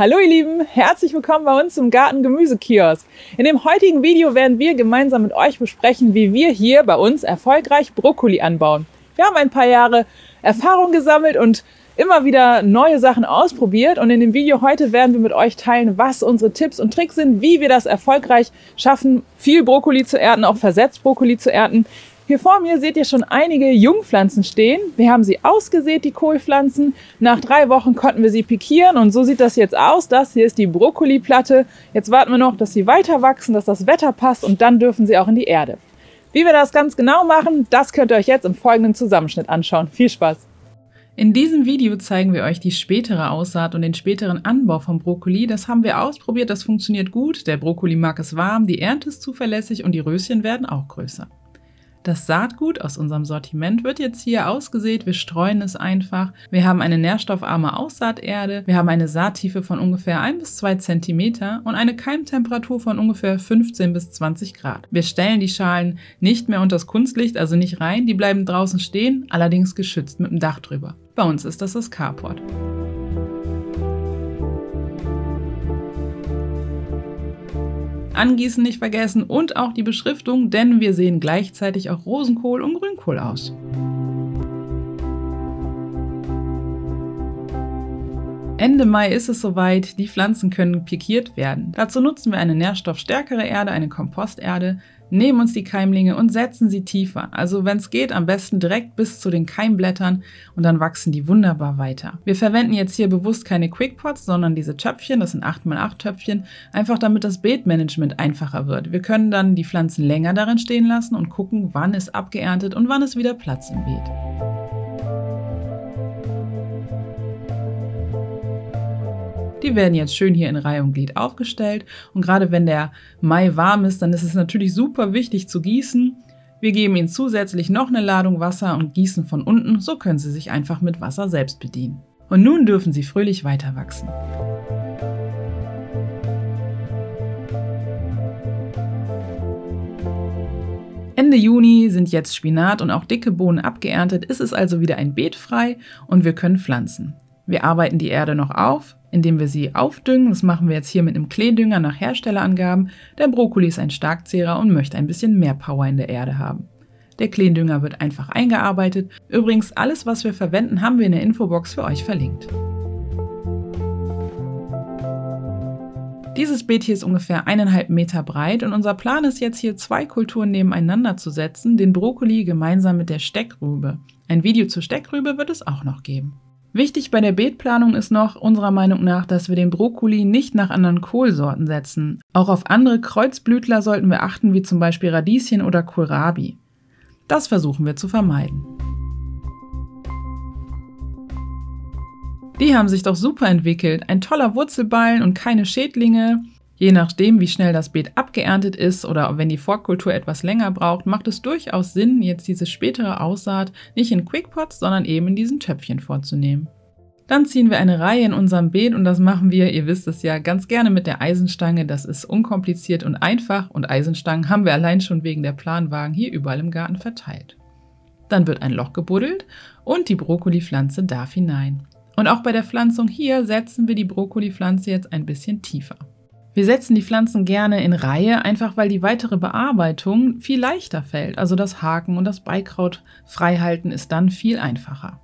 Hallo ihr Lieben, herzlich willkommen bei uns im Garten Gemüsekiosk. In dem heutigen Video werden wir gemeinsam mit euch besprechen, wie wir hier bei uns erfolgreich Brokkoli anbauen. Wir haben ein paar Jahre Erfahrung gesammelt und immer wieder neue Sachen ausprobiert und in dem Video heute werden wir mit euch teilen, was unsere Tipps und Tricks sind, wie wir das erfolgreich schaffen, viel Brokkoli zu ernten, auch versetzt Brokkoli zu ernten. Hier vor mir seht ihr schon einige Jungpflanzen stehen. Wir haben sie ausgesät, die Kohlpflanzen. Nach drei Wochen konnten wir sie pikieren und so sieht das jetzt aus. Das hier ist die Brokkoliplatte. Jetzt warten wir noch, dass sie weiter wachsen, dass das Wetter passt und dann dürfen sie auch in die Erde. Wie wir das ganz genau machen, das könnt ihr euch jetzt im folgenden Zusammenschnitt anschauen. Viel Spaß! In diesem Video zeigen wir euch die spätere Aussaat und den späteren Anbau von Brokkoli. Das haben wir ausprobiert, das funktioniert gut. Der Brokkoli mag es warm, die Ernte ist zuverlässig und die Röschen werden auch größer. Das Saatgut aus unserem Sortiment wird jetzt hier ausgesät. Wir streuen es einfach. Wir haben eine nährstoffarme Aussaaterde. Wir haben eine Saattiefe von ungefähr 1 bis 2 cm und eine Keimtemperatur von ungefähr 15 bis 20 Grad. Wir stellen die Schalen nicht mehr unter das Kunstlicht, also nicht rein. Die bleiben draußen stehen, allerdings geschützt mit dem Dach drüber. Bei uns ist das das Carport. Angießen nicht vergessen und auch die Beschriftung, denn wir sehen gleichzeitig auch Rosenkohl und Grünkohl aus. Ende Mai ist es soweit, die Pflanzen können pikiert werden. Dazu nutzen wir eine nährstoffstärkere Erde, eine Komposterde, nehmen uns die Keimlinge und setzen sie tiefer. Also wenn es geht, am besten direkt bis zu den Keimblättern und dann wachsen die wunderbar weiter. Wir verwenden jetzt hier bewusst keine Quickpots, sondern diese Töpfchen, das sind 8x8 Töpfchen, einfach damit das Beetmanagement einfacher wird. Wir können dann die Pflanzen länger darin stehen lassen und gucken, wann ist abgeerntet und wann ist wieder Platz im Beet. Die werden jetzt schön hier in Reihe und Glied aufgestellt. Und gerade wenn der Mai warm ist, dann ist es natürlich super wichtig zu gießen. Wir geben ihnen zusätzlich noch eine Ladung Wasser und gießen von unten, so können sie sich einfach mit Wasser selbst bedienen. Und nun dürfen sie fröhlich weiter wachsen. Ende Juni sind jetzt Spinat und auch dicke Bohnen abgeerntet, ist es also wieder ein Beet frei und wir können pflanzen. Wir arbeiten die Erde noch auf, indem wir sie aufdüngen. Das machen wir jetzt hier mit einem Kleedünger nach Herstellerangaben. Der Brokkoli ist ein Starkzehrer und möchte ein bisschen mehr Power in der Erde haben. Der Kleendünger wird einfach eingearbeitet. Übrigens, alles, was wir verwenden, haben wir in der Infobox für euch verlinkt. Dieses Beet hier ist ungefähr eineinhalb Meter breit und unser Plan ist jetzt hier zwei Kulturen nebeneinander zu setzen, den Brokkoli gemeinsam mit der Steckrübe. Ein Video zur Steckrübe wird es auch noch geben. Wichtig bei der Beetplanung ist noch unserer Meinung nach, dass wir den Brokkoli nicht nach anderen Kohlsorten setzen. Auch auf andere Kreuzblütler sollten wir achten, wie zum Beispiel Radieschen oder Kohlrabi. Das versuchen wir zu vermeiden. Die haben sich doch super entwickelt. Ein toller Wurzelballen und keine Schädlinge. Je nachdem, wie schnell das Beet abgeerntet ist oder wenn die Vorkultur etwas länger braucht, macht es durchaus Sinn, jetzt diese spätere Aussaat nicht in Quickpots, sondern eben in diesen Töpfchen vorzunehmen. Dann ziehen wir eine Reihe in unserem Beet und das machen wir, ihr wisst es ja, ganz gerne mit der Eisenstange. Das ist unkompliziert und einfach und Eisenstangen haben wir allein schon wegen der Planwagen hier überall im Garten verteilt. Dann wird ein Loch gebuddelt und die Brokkolipflanze darf hinein. Und auch bei der Pflanzung hier setzen wir die Brokkolipflanze jetzt ein bisschen tiefer. Wir setzen die Pflanzen gerne in Reihe, einfach weil die weitere Bearbeitung viel leichter fällt. Also das Haken und das Beikraut freihalten ist dann viel einfacher.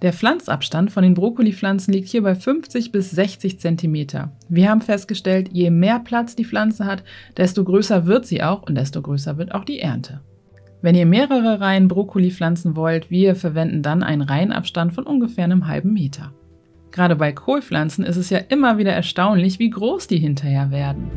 Der Pflanzabstand von den Brokkolipflanzen liegt hier bei 50 bis 60 cm. Wir haben festgestellt, je mehr Platz die Pflanze hat, desto größer wird sie auch und desto größer wird auch die Ernte. Wenn ihr mehrere Reihen Brokkoli pflanzen wollt, wir verwenden dann einen Reihenabstand von ungefähr einem halben Meter. Gerade bei Kohlpflanzen ist es ja immer wieder erstaunlich, wie groß die hinterher werden.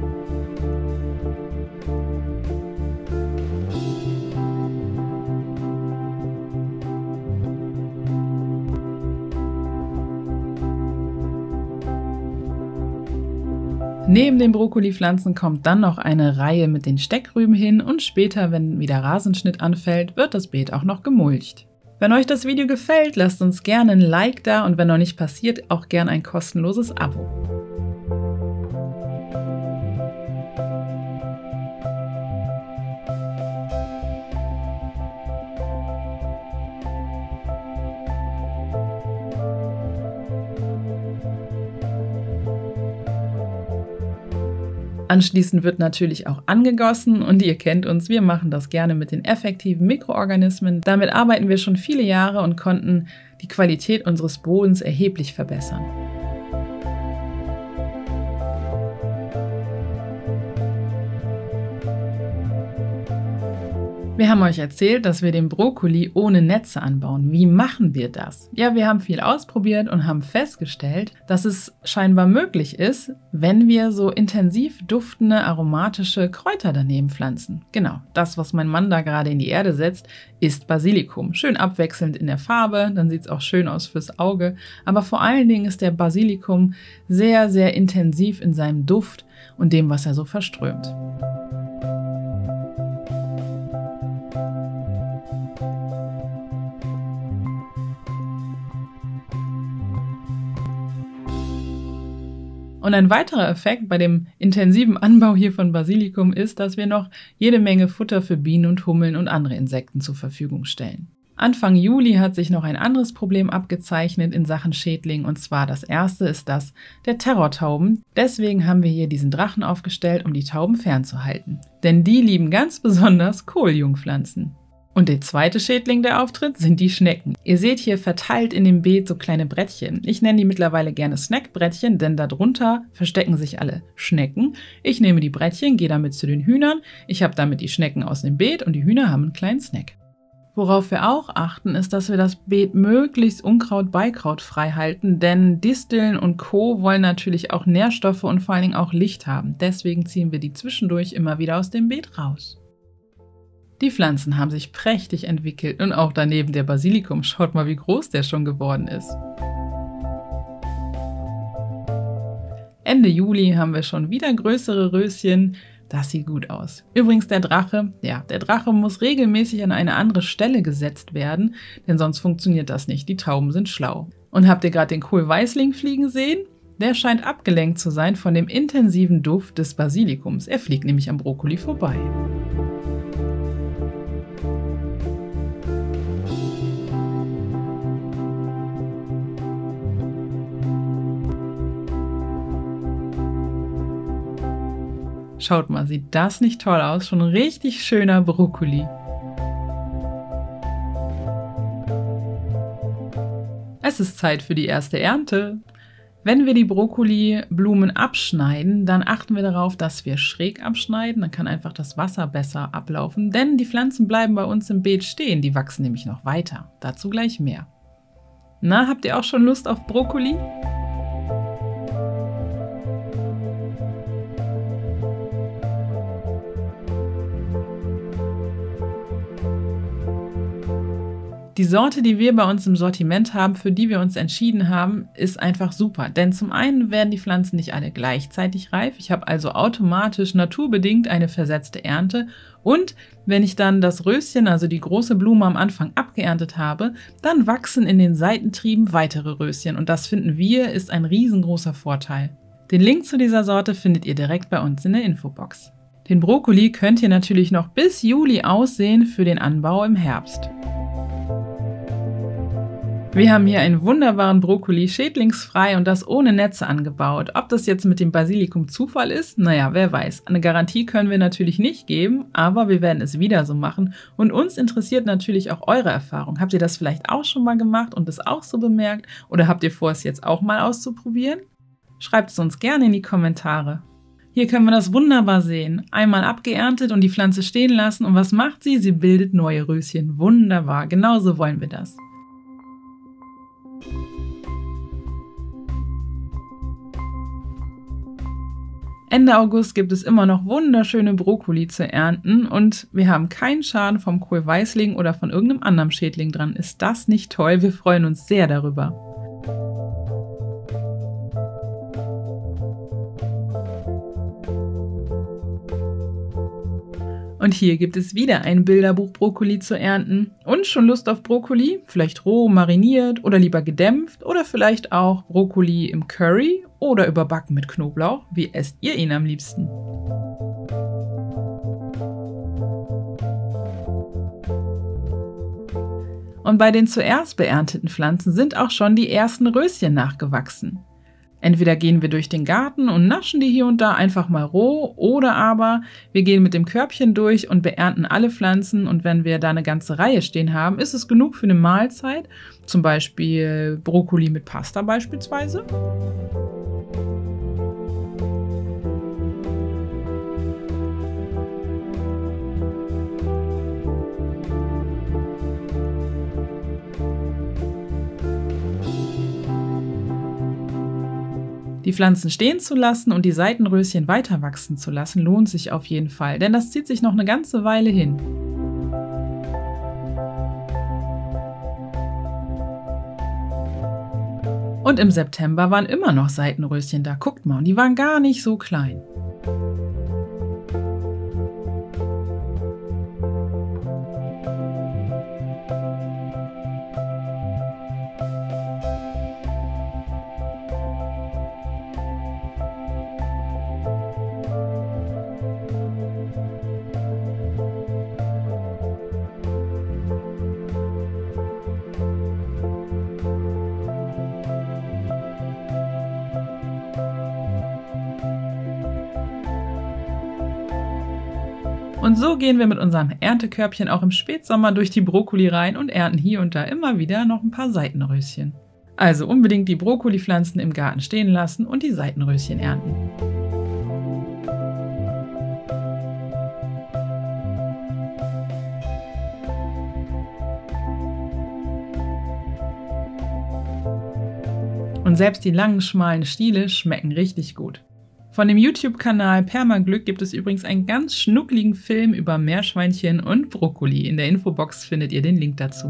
Neben den Brokkolipflanzen kommt dann noch eine Reihe mit den Steckrüben hin und später, wenn wieder Rasenschnitt anfällt, wird das Beet auch noch gemulcht. Wenn euch das Video gefällt, lasst uns gerne ein Like da und wenn noch nicht passiert, auch gerne ein kostenloses Abo. Anschließend wird natürlich auch angegossen und ihr kennt uns, wir machen das gerne mit den effektiven Mikroorganismen. Damit arbeiten wir schon viele Jahre und konnten die Qualität unseres Bodens erheblich verbessern. Wir haben euch erzählt, dass wir den Brokkoli ohne Netze anbauen. Wie machen wir das? Ja, wir haben viel ausprobiert und haben festgestellt, dass es scheinbar möglich ist, wenn wir so intensiv duftende aromatische Kräuter daneben pflanzen. Genau, das, was mein Mann da gerade in die Erde setzt, ist Basilikum. Schön abwechselnd in der Farbe, dann sieht es auch schön aus fürs Auge. Aber vor allen Dingen ist der Basilikum sehr, sehr intensiv in seinem Duft und dem, was er so verströmt. Und ein weiterer Effekt bei dem intensiven Anbau hier von Basilikum ist, dass wir noch jede Menge Futter für Bienen und Hummeln und andere Insekten zur Verfügung stellen. Anfang Juli hat sich noch ein anderes Problem abgezeichnet in Sachen Schädling und zwar das erste ist das der Terrortauben. Deswegen haben wir hier diesen Drachen aufgestellt, um die Tauben fernzuhalten. Denn die lieben ganz besonders Kohljungpflanzen. Und der zweite Schädling, der auftritt, sind die Schnecken. Ihr seht hier verteilt in dem Beet so kleine Brettchen. Ich nenne die mittlerweile gerne Snackbrettchen, denn darunter verstecken sich alle Schnecken. Ich nehme die Brettchen, gehe damit zu den Hühnern. Ich habe damit die Schnecken aus dem Beet und die Hühner haben einen kleinen Snack. Worauf wir auch achten, ist, dass wir das Beet möglichst Unkraut-Beikraut frei halten, denn Disteln und Co. wollen natürlich auch Nährstoffe und vor allen Dingen auch Licht haben. Deswegen ziehen wir die zwischendurch immer wieder aus dem Beet raus. Die Pflanzen haben sich prächtig entwickelt und auch daneben der Basilikum. Schaut mal, wie groß der schon geworden ist. Ende Juli haben wir schon wieder größere Röschen. Das sieht gut aus. Übrigens der Drache, ja, der Drache muss regelmäßig an eine andere Stelle gesetzt werden, denn sonst funktioniert das nicht. Die Tauben sind schlau. Und habt ihr gerade den Kohlweißling fliegen sehen? Der scheint abgelenkt zu sein von dem intensiven Duft des Basilikums. Er fliegt nämlich am Brokkoli vorbei. Schaut mal, sieht das nicht toll aus? Schon richtig schöner Brokkoli. Es ist Zeit für die erste Ernte. Wenn wir die Brokkoli-Blumen abschneiden, dann achten wir darauf, dass wir schräg abschneiden. Dann kann einfach das Wasser besser ablaufen, denn die Pflanzen bleiben bei uns im Beet stehen. Die wachsen nämlich noch weiter. Dazu gleich mehr. Na, habt ihr auch schon Lust auf Brokkoli? Die Sorte, die wir bei uns im Sortiment haben, für die wir uns entschieden haben, ist einfach super. Denn zum einen werden die Pflanzen nicht alle gleichzeitig reif. Ich habe also automatisch naturbedingt eine versetzte Ernte. Und wenn ich dann das Röschen, also die große Blume am Anfang abgeerntet habe, dann wachsen in den Seitentrieben weitere Röschen. Und das finden wir ist ein riesengroßer Vorteil. Den Link zu dieser Sorte findet ihr direkt bei uns in der Infobox. Den Brokkoli könnt ihr natürlich noch bis Juli aussehen für den Anbau im Herbst. Wir haben hier einen wunderbaren Brokkoli, schädlingsfrei und das ohne Netze angebaut. Ob das jetzt mit dem Basilikum Zufall ist? Naja, wer weiß. Eine Garantie können wir natürlich nicht geben, aber wir werden es wieder so machen. Und uns interessiert natürlich auch eure Erfahrung. Habt ihr das vielleicht auch schon mal gemacht und es auch so bemerkt? Oder habt ihr vor, es jetzt auch mal auszuprobieren? Schreibt es uns gerne in die Kommentare. Hier können wir das wunderbar sehen. Einmal abgeerntet und die Pflanze stehen lassen. Und was macht sie? Sie bildet neue Röschen. Wunderbar. Genauso wollen wir das. Ende August gibt es immer noch wunderschöne Brokkoli zu ernten und wir haben keinen Schaden vom Kohlweißling oder von irgendeinem anderen Schädling dran. Ist das nicht toll? Wir freuen uns sehr darüber. Und hier gibt es wieder ein Bilderbuch Brokkoli zu ernten. Und schon Lust auf Brokkoli? Vielleicht roh, mariniert oder lieber gedämpft oder vielleicht auch Brokkoli im Curry oder überbacken mit Knoblauch. Wie esst ihr ihn am liebsten? Und bei den zuerst beernteten Pflanzen sind auch schon die ersten Röschen nachgewachsen. Entweder gehen wir durch den Garten und naschen die hier und da einfach mal roh, oder aber wir gehen mit dem Körbchen durch und beernten alle Pflanzen und wenn wir da eine ganze Reihe stehen haben, ist es genug für eine Mahlzeit, zum Beispiel Brokkoli mit Pasta beispielsweise. Die Pflanzen stehen zu lassen und die Seitenröschen weiter wachsen zu lassen, lohnt sich auf jeden Fall, denn das zieht sich noch eine ganze Weile hin. Und im September waren immer noch Seitenröschen da. Guckt mal, und die waren gar nicht so klein. Und so gehen wir mit unserem Erntekörbchen auch im Spätsommer durch die Brokkoli rein und ernten hier und da immer wieder noch ein paar Seitenröschen. Also unbedingt die Brokkolipflanzen im Garten stehen lassen und die Seitenröschen ernten. Und selbst die langen, schmalen Stiele schmecken richtig gut. Von dem YouTube-Kanal Permaglück gibt es übrigens einen ganz schnuckligen Film über Meerschweinchen und Brokkoli. In der Infobox findet ihr den Link dazu.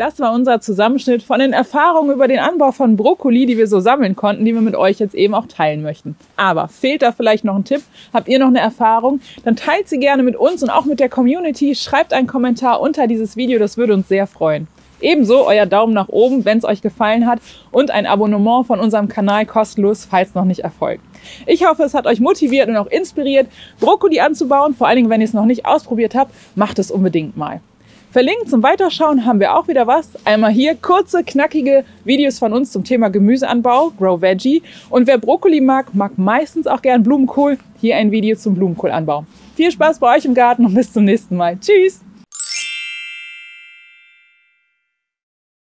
Das war unser Zusammenschnitt von den Erfahrungen über den Anbau von Brokkoli, die wir so sammeln konnten, die wir mit euch jetzt eben auch teilen möchten. Aber fehlt da vielleicht noch ein Tipp? Habt ihr noch eine Erfahrung? Dann teilt sie gerne mit uns und auch mit der Community. Schreibt einen Kommentar unter dieses Video, das würde uns sehr freuen. Ebenso euer Daumen nach oben, wenn es euch gefallen hat und ein Abonnement von unserem Kanal kostenlos, falls noch nicht erfolgt. Ich hoffe, es hat euch motiviert und auch inspiriert, Brokkoli anzubauen. Vor allen Dingen, wenn ihr es noch nicht ausprobiert habt, macht es unbedingt mal. Verlinkt zum Weiterschauen haben wir auch wieder was. Einmal hier kurze, knackige Videos von uns zum Thema Gemüseanbau, Grow Veggie. Und wer Brokkoli mag, mag meistens auch gern Blumenkohl. Hier ein Video zum Blumenkohlanbau. Viel Spaß bei euch im Garten und bis zum nächsten Mal. Tschüss!